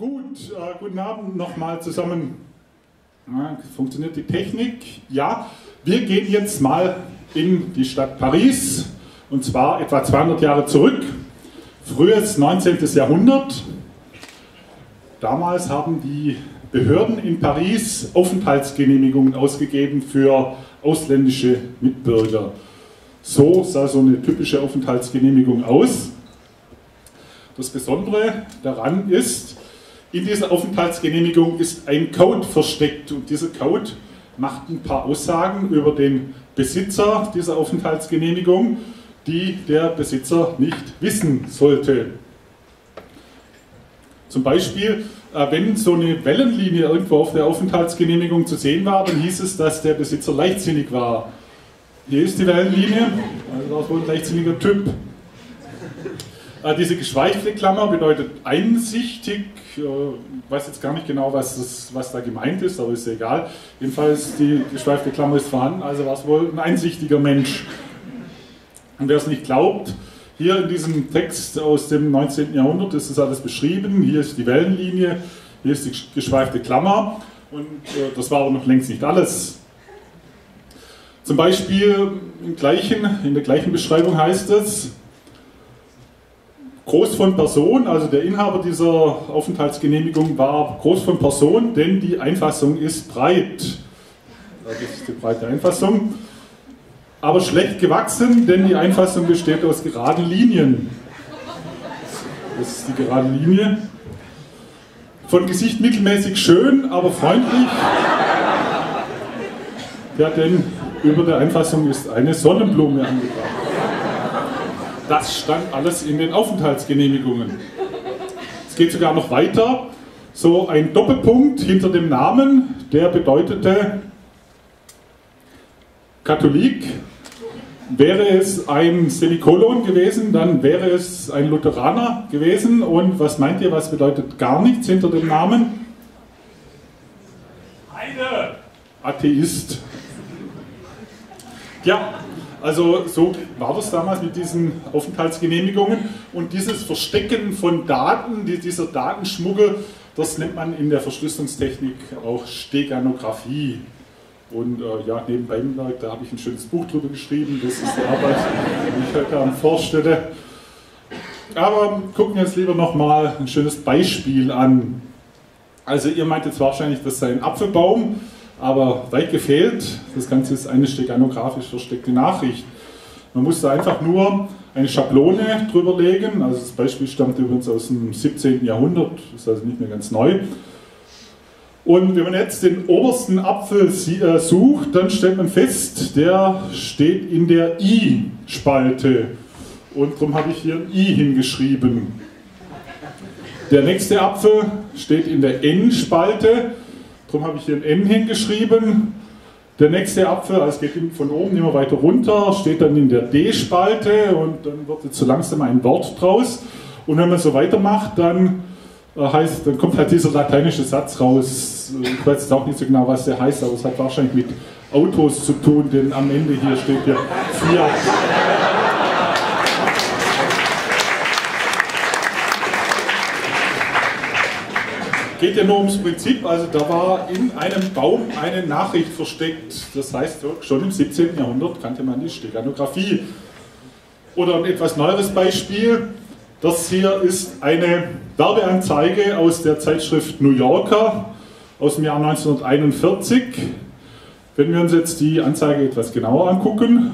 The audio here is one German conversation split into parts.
Gut, äh, guten Abend nochmal zusammen. Ja, funktioniert die Technik? Ja, wir gehen jetzt mal in die Stadt Paris und zwar etwa 200 Jahre zurück, frühes 19. Jahrhundert. Damals haben die Behörden in Paris Aufenthaltsgenehmigungen ausgegeben für ausländische Mitbürger. So sah so eine typische Aufenthaltsgenehmigung aus. Das Besondere daran ist, in dieser Aufenthaltsgenehmigung ist ein Code versteckt und dieser Code macht ein paar Aussagen über den Besitzer dieser Aufenthaltsgenehmigung, die der Besitzer nicht wissen sollte. Zum Beispiel, äh, wenn so eine Wellenlinie irgendwo auf der Aufenthaltsgenehmigung zu sehen war, dann hieß es, dass der Besitzer leichtsinnig war. Hier ist die Wellenlinie, also war wohl ein leichtsinniger Typ. Äh, diese geschweifte Klammer bedeutet einsichtig. Ich weiß jetzt gar nicht genau, was, das, was da gemeint ist, aber ist egal. Jedenfalls, die geschweifte Klammer ist vorhanden, also war es wohl ein einsichtiger Mensch. Und wer es nicht glaubt, hier in diesem Text aus dem 19. Jahrhundert ist das alles beschrieben. Hier ist die Wellenlinie, hier ist die geschweifte Klammer. Und äh, das war aber noch längst nicht alles. Zum Beispiel im gleichen, in der gleichen Beschreibung heißt es, Groß von Person, also der Inhaber dieser Aufenthaltsgenehmigung war groß von Person, denn die Einfassung ist breit. Das ist die breite Einfassung. Aber schlecht gewachsen, denn die Einfassung besteht aus geraden Linien. Das ist die gerade Linie. Von Gesicht mittelmäßig schön, aber freundlich. Ja, denn über der Einfassung ist eine Sonnenblume angebracht. Das stand alles in den Aufenthaltsgenehmigungen. Es geht sogar noch weiter. So ein Doppelpunkt hinter dem Namen, der bedeutete Katholik. Wäre es ein Semikolon gewesen, dann wäre es ein Lutheraner gewesen. Und was meint ihr, was bedeutet gar nichts hinter dem Namen? Eine. Atheist. Ja, also so war das damals mit diesen Aufenthaltsgenehmigungen. Und dieses Verstecken von Daten, dieser Datenschmuggel, das nennt man in der Verschlüsselungstechnik auch Steganographie. Und äh, ja, nebenbei, da habe ich ein schönes Buch drüber geschrieben, das ist die Arbeit, die ich heute Abend vorstelle. Aber gucken wir uns lieber nochmal ein schönes Beispiel an. Also ihr meint jetzt wahrscheinlich, das sei ein Apfelbaum aber weit gefehlt. Das Ganze ist eine steganografisch versteckte Nachricht. Man muss da einfach nur eine Schablone drüber legen. Also das Beispiel stammt übrigens aus dem 17. Jahrhundert, ist also nicht mehr ganz neu. Und wenn man jetzt den obersten Apfel äh, sucht, dann stellt man fest, der steht in der I-Spalte. Und darum habe ich hier ein I hingeschrieben. Der nächste Apfel steht in der N-Spalte Darum habe ich hier ein N hingeschrieben. Der nächste Apfel, also es geht von oben immer weiter runter, steht dann in der D-Spalte und dann wird jetzt so langsam ein Wort draus. Und wenn man so weitermacht, dann äh, heißt, dann kommt halt dieser lateinische Satz raus. Ich weiß jetzt auch nicht so genau, was der heißt, aber es hat wahrscheinlich mit Autos zu tun, denn am Ende hier steht ja Fiat. Geht ja nur ums Prinzip, also da war in einem Baum eine Nachricht versteckt. Das heißt, schon im 17. Jahrhundert kannte man die Steganographie. Oder ein etwas neueres Beispiel, das hier ist eine Werbeanzeige aus der Zeitschrift New Yorker aus dem Jahr 1941. Wenn wir uns jetzt die Anzeige etwas genauer angucken,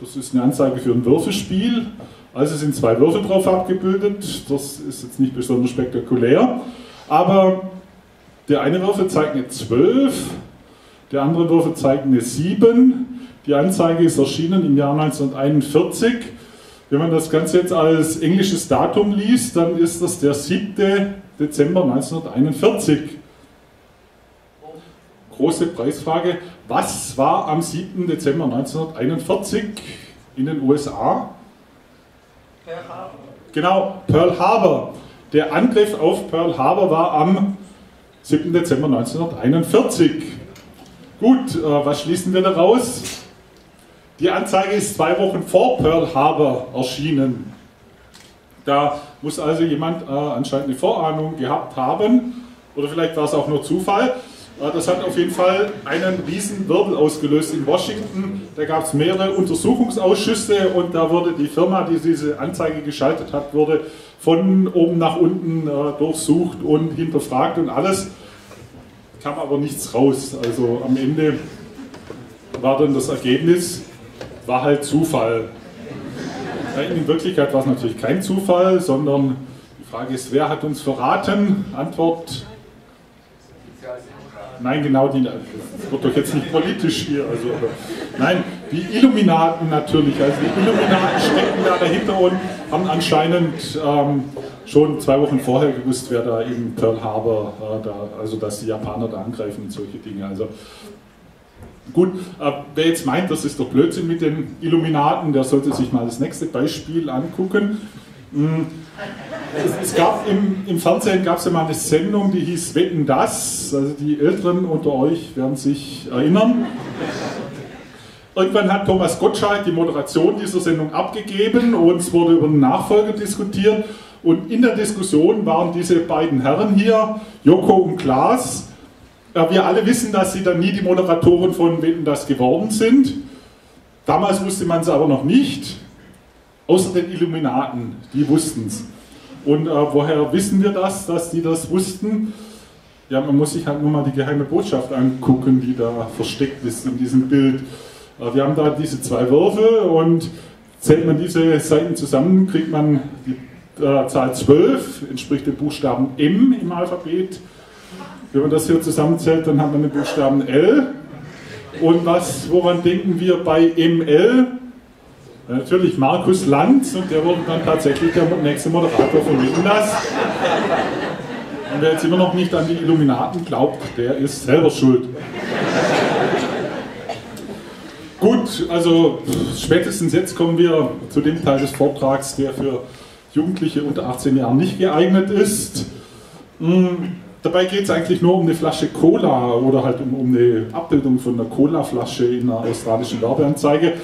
das ist eine Anzeige für ein Würfelspiel. Also sind zwei Würfel drauf abgebildet, das ist jetzt nicht besonders spektakulär. Aber der eine Würfel zeigt eine 12, der andere Würfel zeigt eine 7. Die Anzeige ist erschienen im Jahr 1941. Wenn man das Ganze jetzt als englisches Datum liest, dann ist das der 7. Dezember 1941. Große Preisfrage. Was war am 7. Dezember 1941 in den USA? Pearl Harbor. Genau, Pearl Harbor. Der Angriff auf Pearl Harbor war am 7. Dezember 1941. Gut, äh, was schließen wir daraus? Die Anzeige ist zwei Wochen vor Pearl Harbor erschienen. Da muss also jemand äh, anscheinend eine Vorahnung gehabt haben, oder vielleicht war es auch nur Zufall. Äh, das hat auf jeden Fall einen riesen Wirbel ausgelöst in Washington. Da gab es mehrere Untersuchungsausschüsse und da wurde die Firma, die diese Anzeige geschaltet hat, wurde von oben nach unten äh, durchsucht und hinterfragt und alles. Kam aber nichts raus. Also am Ende war dann das Ergebnis, war halt Zufall. In Wirklichkeit war es natürlich kein Zufall, sondern die Frage ist, wer hat uns verraten? Antwort, Nein, genau, die, das wird doch jetzt nicht politisch hier. Also, nein, die Illuminaten natürlich. Also die Illuminaten stecken da dahinter und haben anscheinend ähm, schon zwei Wochen vorher gewusst, wer da in Pearl Harbor, äh, da, also dass die Japaner da angreifen und solche Dinge. Also Gut, äh, wer jetzt meint, das ist doch Blödsinn mit den Illuminaten, der sollte sich mal das nächste Beispiel angucken. Hm. Es, gab im, im Fernsehen gab es ja mal eine Sendung, die hieß Wetten das. Also die Älteren unter euch werden sich erinnern. Irgendwann hat Thomas Gottschalk die Moderation dieser Sendung abgegeben und es wurde über den Nachfolger diskutiert. Und in der Diskussion waren diese beiden Herren hier, Joko und Klaas. Wir alle wissen, dass sie dann nie die Moderatoren von Wetten das geworden sind. Damals wusste man es aber noch nicht. Außer den Illuminaten, die wussten es. Und äh, woher wissen wir das, dass die das wussten? Ja, man muss sich halt nur mal die geheime Botschaft angucken, die da versteckt ist in diesem Bild. Äh, wir haben da diese zwei Würfel und zählt man diese Seiten zusammen, kriegt man die äh, Zahl 12, entspricht dem Buchstaben M im Alphabet. Wenn man das hier zusammenzählt, dann hat man den Buchstaben L. Und was, woran denken wir bei ML? Natürlich Markus Lanz und der wurde dann tatsächlich der nächste Moderator von das. Und wer jetzt immer noch nicht an die Illuminaten glaubt, der ist selber schuld. Gut, also spätestens jetzt kommen wir zu dem Teil des Vortrags, der für Jugendliche unter 18 Jahren nicht geeignet ist. Hm, dabei geht es eigentlich nur um eine Flasche Cola oder halt um, um eine Abbildung von einer Cola-Flasche in einer australischen Werbeanzeige.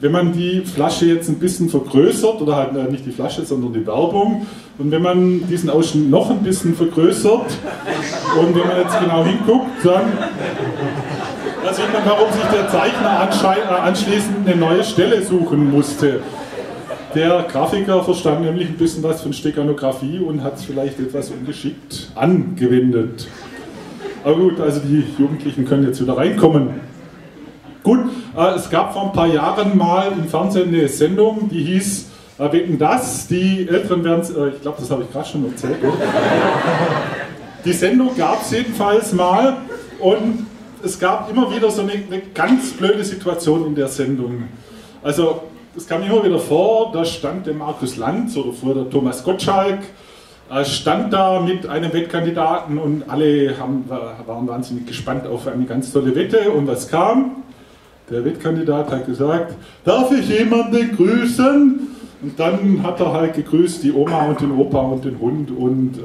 Wenn man die Flasche jetzt ein bisschen vergrößert, oder halt äh, nicht die Flasche, sondern die Werbung, und wenn man diesen Ausschnitt noch ein bisschen vergrößert, und wenn man jetzt genau hinguckt, dann da sieht man, warum sich der Zeichner äh, anschließend eine neue Stelle suchen musste. Der Grafiker verstand nämlich ein bisschen was von Steganographie und hat es vielleicht etwas ungeschickt angewendet. Aber gut, also die Jugendlichen können jetzt wieder reinkommen. Gut, äh, es gab vor ein paar Jahren mal im Fernsehen eine Sendung, die hieß äh, Wetten das. Die Älteren werden es, äh, ich glaube, das habe ich gerade schon erzählt. Oder? Die Sendung gab es jedenfalls mal und es gab immer wieder so eine, eine ganz blöde Situation in der Sendung. Also, es kam immer wieder vor, da stand der Markus Lanz oder vorher der Thomas Gottschalk, stand da mit einem Wettkandidaten und alle haben, waren wahnsinnig gespannt auf eine ganz tolle Wette. Und was kam? Der Wettkandidat hat gesagt, darf ich jemanden grüßen? Und dann hat er halt gegrüßt die Oma und den Opa und den Hund und äh,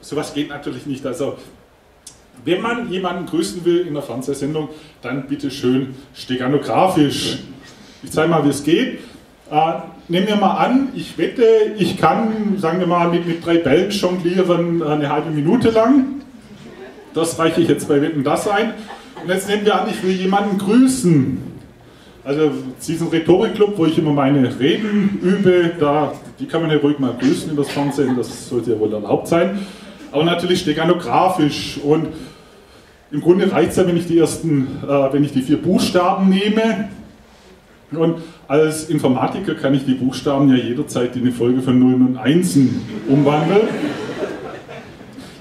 sowas geht natürlich nicht. Also wenn man jemanden grüßen will in einer Fernsehsendung, dann bitte schön steganografisch. Ich zeige mal, wie es geht. Äh, nehmen wir mal an, ich wette, ich kann, sagen wir mal, mit, mit drei Bällen jonglieren äh, eine halbe Minute lang. Das reiche ich jetzt bei Wetten das ein. Und jetzt nehmen wir an, ich will jemanden grüßen. Also diesen Rhetorikclub, wo ich immer meine Reden übe, da, die kann man ja ruhig mal grüßen in das Fernsehen, das sollte ja wohl erlaubt sein. Aber natürlich steganografisch und im Grunde reicht es ja, wenn ich die ersten, äh, wenn ich die vier Buchstaben nehme. Und als Informatiker kann ich die Buchstaben ja jederzeit in eine Folge von Nullen und Einsen umwandeln.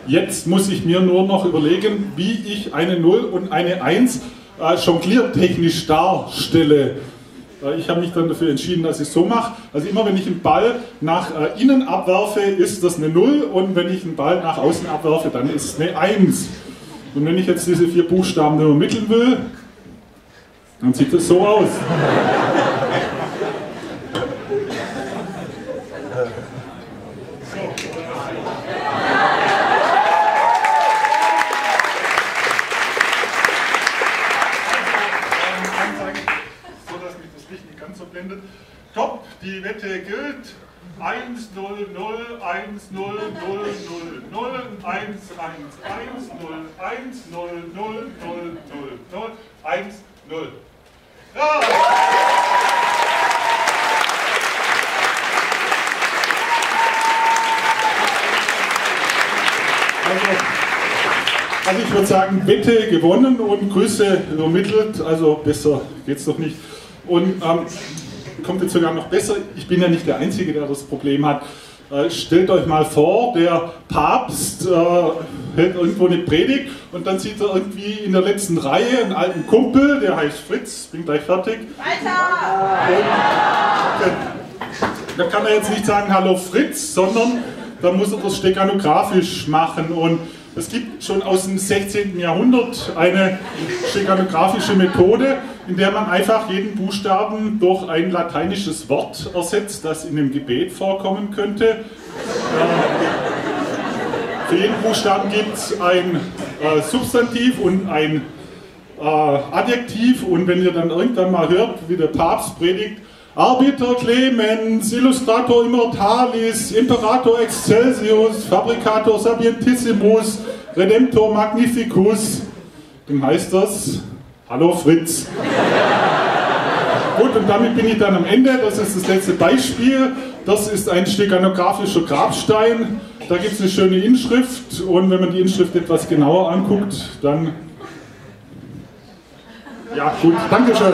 Jetzt muss ich mir nur noch überlegen, wie ich eine 0 und eine 1 äh, jongliertechnisch darstelle. Äh, ich habe mich dann dafür entschieden, dass ich es so mache. Also immer wenn ich einen Ball nach äh, innen abwerfe, ist das eine 0 und wenn ich einen Ball nach außen abwerfe, dann ist es eine 1. Und wenn ich jetzt diese vier Buchstaben übermitteln will, dann sieht das so aus. Die Wette gilt. 1, 0, 0, 1, 0, 0, 0, 0, 1, 1, 1, 0, 1, 0, 0, 0, 0, 0, 1, 0. Ja! Also, also ich würde sagen, Wette gewonnen und Grüße übermittelt, also besser geht's doch nicht. Und ähm, kommt jetzt sogar noch besser, ich bin ja nicht der Einzige, der das Problem hat. Äh, stellt euch mal vor, der Papst äh, hält irgendwo eine Predigt und dann sieht er irgendwie in der letzten Reihe einen alten Kumpel, der heißt Fritz, bin gleich fertig. Weiter! Und, da kann er jetzt nicht sagen, hallo Fritz, sondern da muss er das steganografisch machen und es gibt schon aus dem 16. Jahrhundert eine steganografische Methode, in der man einfach jeden Buchstaben durch ein lateinisches Wort ersetzt, das in einem Gebet vorkommen könnte. Äh, für jeden Buchstaben gibt es ein äh, Substantiv und ein äh, Adjektiv und wenn ihr dann irgendwann mal hört, wie der Papst predigt, Arbiter Clemens, Illustrator Immortalis, Imperator Excelsius, Fabricator Sapientissimus, Redemptor Magnificus. Dann heißt das, hallo Fritz. Gut, und damit bin ich dann am Ende. Das ist das letzte Beispiel. Das ist ein steganografischer Grabstein. Da gibt es eine schöne Inschrift und wenn man die Inschrift etwas genauer anguckt, dann... Ja, gut, Dankeschön.